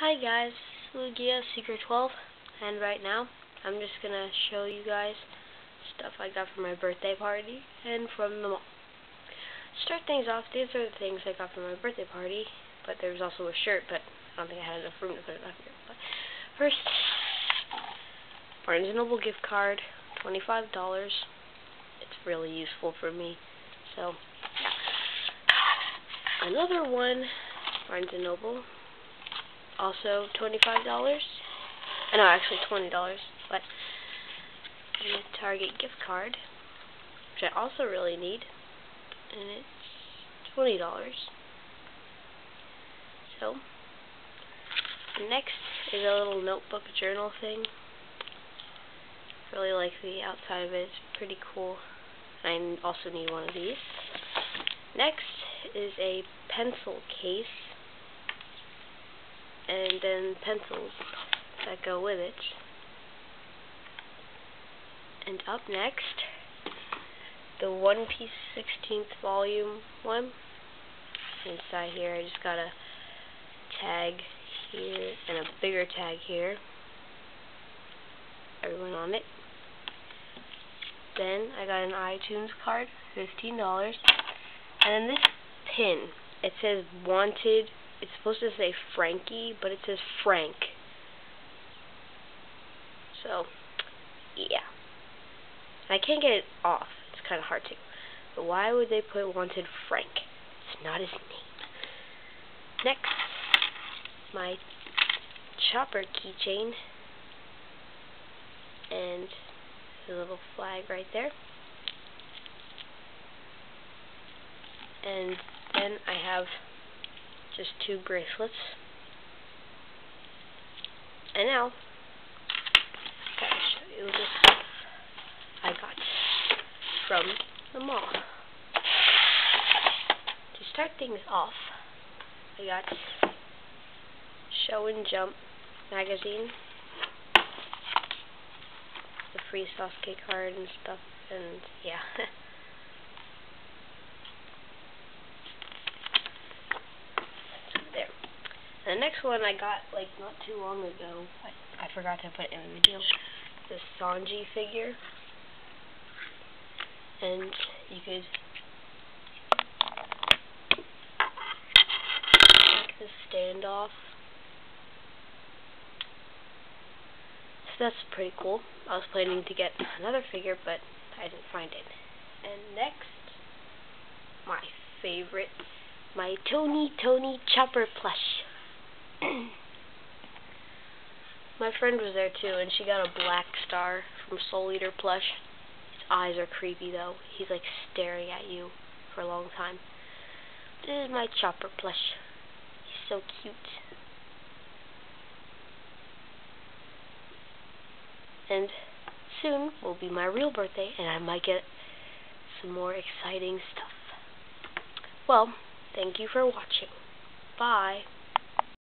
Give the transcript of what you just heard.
Hi guys, Lugia Seeker 12, and right now I'm just gonna show you guys stuff I got for my birthday party and from the mall. Start things off, these are the things I got for my birthday party, but there was also a shirt, but I don't think I had enough room to put it up here. But first, Barnes & Noble gift card, $25. It's really useful for me, so yeah. Another one, Barnes & Noble, also $25. I know, uh, actually $20, but a Target gift card, which I also really need, and it's $20. So, next is a little notebook journal thing. Really like the outside of it, it's pretty cool. I also need one of these. Next is a pencil case and then pencils that go with it. And up next, the One Piece 16th volume one. Inside here, I just got a tag here and a bigger tag here. Everyone on it. Then I got an iTunes card, $15. And then this pin, it says wanted it's supposed to say Franky, but it says Frank. So, yeah. I can't get it off. It's kind of hard to. But why would they put wanted Frank? It's not his name. Next, my chopper keychain. And the little flag right there. And then I have just two bracelets. And now, to show you the stuff I got from the mall. To start things off, I got Shonen Jump magazine, the free Sasuke card and stuff, and yeah. The next one I got like not too long ago. I, I forgot to put in the video. The Sanji figure. And you could take the standoff. So that's pretty cool. I was planning to get another figure, but I didn't find it. And next, my favorite, my Tony Tony Chopper plush. My friend was there too, and she got a black star from Soul Eater plush. His eyes are creepy though. He's like staring at you for a long time. This is my chopper plush. He's so cute. And soon will be my real birthday, and I might get some more exciting stuff. Well, thank you for watching. Bye.